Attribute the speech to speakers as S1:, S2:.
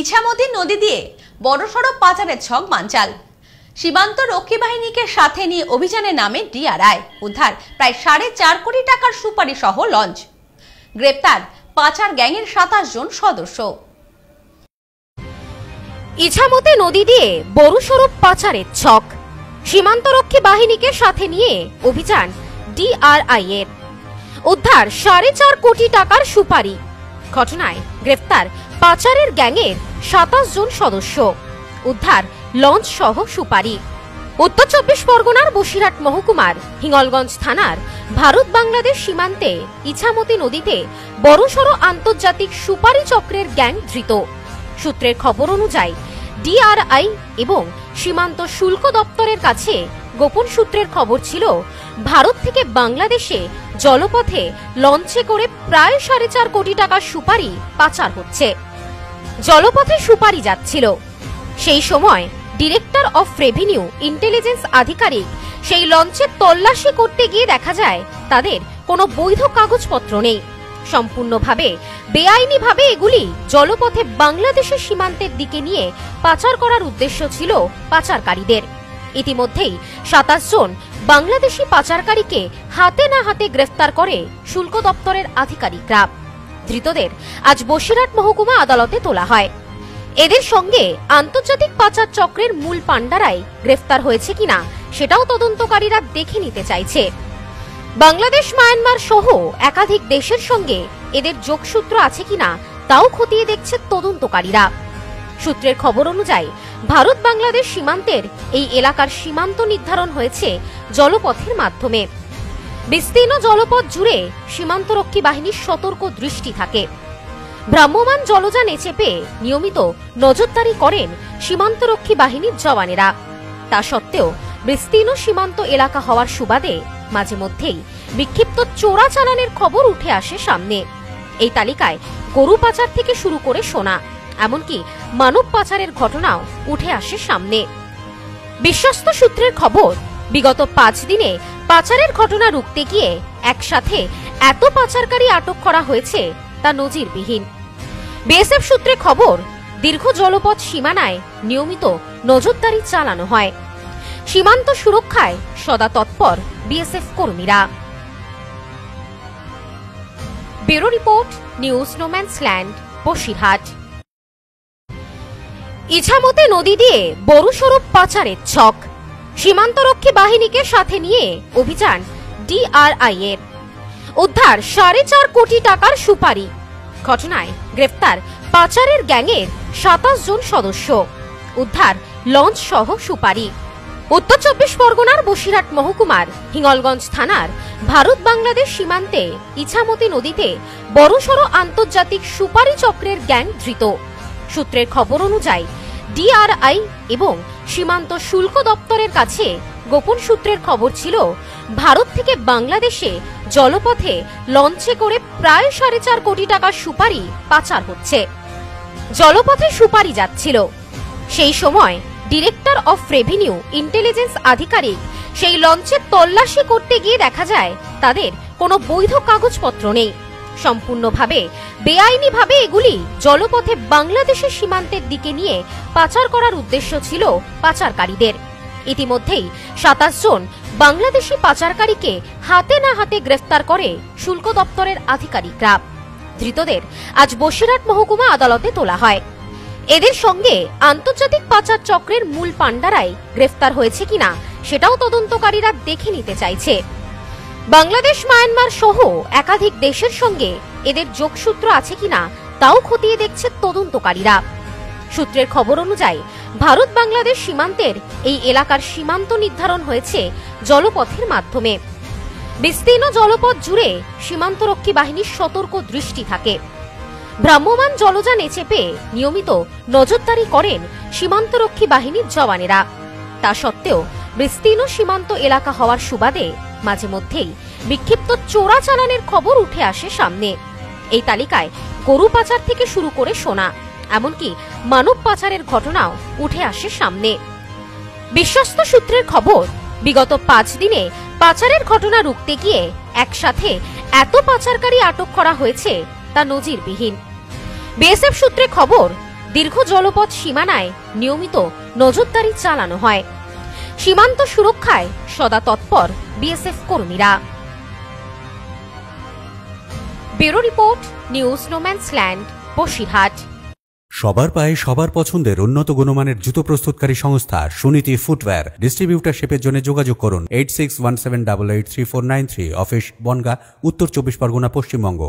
S1: ইছামতি নদী দিয়ে বড়সড় পাচারের ছক বানচাল সীমান্ত রক্ষী বাহিনীকে সাথে নিয়ে অভিযানে নামে ডিআরআই। উদ্ধার, প্রায় সাড়ে চার কোটি টাকার সুপারি সহ লঞ্চ। গ্রেপ্তার, পাচার গ্যাংয়ের সাতাশ জন সদস্য।
S2: ইছামতি নদী দিয়ে বড়সড় পাচারের ছক। সীমান্তরক্ষী বাহিনীকে সাথে নিয়ে অভিযান ডিআরআই এর উদ্ধার, সাড়ে চার কোটি টাকার সুপারি। ঘটনায় গ্রেফতার পাচারের গ্যাংয়ের সাতাশ জন সদস্য। উদ্ধার লঞ্চ সহ সুপারি। উত্তর চব্বিশ পরগনার বসিরহাট মহকুমার হিঙ্গলগঞ্জ থানার ভারত বাংলাদেশ সীমান্তে ইছামতি নদীতে বড়সড় আন্তর্জাতিক সুপারি চক্রের গ্যাং ধৃত। সূত্রের খবর অনুযায়ী, ডিআরআই এবং সীমান্ত শুল্ক দপ্তরের কাছে গোপন সূত্রের খবর ছিল, ভারত থেকে বাংলাদেশে জলপথে লঞ্চে করে প্রায় সাড়ে চার কোটি টাকার সুপারি পাচার হচ্ছে। জলপথে সুপারি যাচ্ছিল। সেই সময় ডিরেক্টর অফ রেভিনিউ ইন্টেলিজেন্স আধিকারিক সেই লঞ্চে তল্লাশি করতে গিয়ে দেখা যায় তাদের কোনো বৈধ কাগজপত্র নেই। সম্পূর্ণভাবে বেআইনিভাবে এগুলি জলপথে বাংলাদেশের সীমান্তের দিকে নিয়ে পাচার করার উদ্দেশ্য ছিল পাচারকারীদের। ইতিমধ্যেই সাতাশ জন বাংলাদেশি পাচারকারীকে হাতে না হাতে গ্রেফতার করে শুল্ক দপ্তরের আধিকারিকরা। ধৃতদের আজ বসিরহাট মহকুমা আদালতে তোলা হয়। এদের সঙ্গে আন্তর্জাতিক পাচার চক্রের মূল পাণ্ডারাই গ্রেফতার হয়েছে কিনা সেটাও তদন্তকারীরা দেখে নিতে চাইছে। বাংলাদেশ, মায়ানমার সহ একাধিক দেশের সঙ্গে এদের যোগসূত্র আছে কিনা তাও খতিয়ে দেখছে তদন্তকারীরা। সূত্রের খবর অনুযায়ী ভারত বাংলাদেশ সীমান্তের এই এলাকার সীমান্ত নির্ধারণ হয়েছে জলপথের মাধ্যমে। বিস্তীর্ণ জলপথ জুড়ে সীমান্তরক্ষী বাহিনীর সতর্ক দৃষ্টি থাকে। ভ্রাম্যমাণ জলযানে চেপে নিয়মিত নজরদারি করেন সীমান্তরক্ষী বাহিনীর জওয়ানেরা। তা সত্ত্বেও বিস্তীর্ণ সীমান্ত এলাকা হওয়ার সুবাদে মাঝে মধ্যেই বিক্ষিপ্ত চোরাচালানের খবর উঠে আসে সামনে। এই তালিকায় গরু পাচার থেকে শুরু করে সোনা, এমনকি মানব পাচারের ঘটনাও উঠে আসে সামনে। বিশ্বস্ত সূত্রের খবর, বিগত পাঁচ দিনে পাচারের ঘটনা রুখতে গিয়ে একসাথে এত পাচারকারী আটক করা হয়েছে তা নজিরবিহীন। বিএসএফ সূত্রে খবর, দীর্ঘ জলপথ সীমানায় নিয়মিত নজরদারি চালানো হয়। সীমান্ত সুরক্ষায় সদা তৎপর বিএসএফ কর্মীরা। Bureau report, news no man's land Basirhat. Ichamati নদী দিয়ে বড়সড় পাচারের ছক। সীমান্তরক্ষী বাহিনীকে সাথে নিয়ে অভিযান ডিআরআই এর উদ্ধার সাড়ে চার কোটি টাকার সুপারি। ঘটনায় গ্রেফতার পাচারের গ্যাংয়ের সাতাশ জন সদস্য। উদ্ধার লঞ্চ সহ সুপারি। উত্তর চব্বিশ পরগনার বসিরহাট মহকুমার হিঙ্গলগঞ্জ থানার ভারত বাংলাদেশ সীমান্তে ইছামতি নদীতে বড়সড় আন্তর্জাতিক সুপারি চক্রের গ্যাং ধৃত। সূত্রের খবর অনুযায়ী ডিআরআই এবং সীমান্ত শুল্ক দপ্তরের কাছে গোপন সূত্রের খবর ছিল, ভারত থেকে বাংলাদেশে জলপথে লঞ্চে করে প্রায় সাড়ে চার কোটি টাকার সুপারি পাচার হচ্ছে। জলপথে সুপারি যাচ্ছিল। সেই সময় ডিরেক্টর অফ রেভিনিউ ইন্টেলিজেন্স আধিকারিক সেই লঞ্চে তল্লাশি করতে গিয়ে দেখা যায়, তাদের কোনো বৈধ কাগজপত্র নেই। সম্পূর্ণভাবে। বেআইনিভাবে এগুলি জলপথে বাংলাদেশের সীমান্তের দিকে নিয়ে পাচার করার উদ্দেশ্য ছিল পাচারকারীদের। ইতিমধ্যেই সাতাশ জন বাংলাদেশি পাচারকারীকে হাতে না হাতে গ্রেফতার করে শুল্ক দপ্তরের আধিকারিকরা। ধৃতদের আজ বসিরহাট মহকুমা আদালতে তোলা হয়। এদের সঙ্গে আন্তর্জাতিক পাচার চক্রের মূল পাণ্ডারাই গ্রেফতার হয়েছে কিনা, সেটাও তদন্তকারীরা দেখে নিতে চাইছে। বাংলাদেশ, মায়ানমার সহ একাধিক দেশের সঙ্গে এদের যোগসূত্র আছে কিনা তাও খতিয়ে দেখছে তদন্তকারীরা। সূত্রের খবর অনুযায়ী, ভারত বাংলাদেশ সীমান্তের এই এলাকার সীমান্ত নির্ধারণ হয়েছে জলপথের মাধ্যমে। বিস্তীর্ণ জলপথ জুড়ে সীমান্তরক্ষী বাহিনীর সতর্ক দৃষ্টি থাকে। ভ্রাম্যমান জলযানে চেপে নিয়মিত নজরদারি করেন সীমান্তরক্ষী বাহিনীর জওয়ানেরা। তা সত্ত্বেও, বিস্তীর্ণ সীমান্ত এলাকা হওয়ার সুবাদে মাঝে মধ্যেই বিক্ষিপ্ত চোরাচালানের খবর উঠে আসে সামনে। এই তালিকায় গরু পাচার থেকে শুরু করে সোনা, এমনকি মানব পাচারের ঘটনাও উঠে আসে সামনে। বিশ্বস্ত সূত্রের খবর, বিগত পাঁচ দিনে পাচারের ঘটনা রুখতে গিয়ে একসাথে এত পাচারকারী আটক করা হয়েছে তা নজিরবিহীন। বিএসএফ সূত্রে খবর, দীর্ঘ জলপথ সীমানায় নিয়মিত নজরদারি চালানো হয়। সীমান্ত সুরক্ষায় সদা তৎপর বিএসএফ কর্মীরা। Bureau report, news no man's land Basirhat.
S3: সবার পায়ে সবার পছন্দের উন্নত গুণমানের জুতো প্রস্তুতকারী সংস্থা সুনীতি ফুটওয়্যার ডিস্ট্রিবিউটারশিপের জন্য যোগাযোগ করুন eight six one seven double eight three four nine three, office Bongaon, উত্তর চব্বিশ পরগনা, পশ্চিমবঙ্গ।